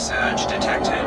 surge detected.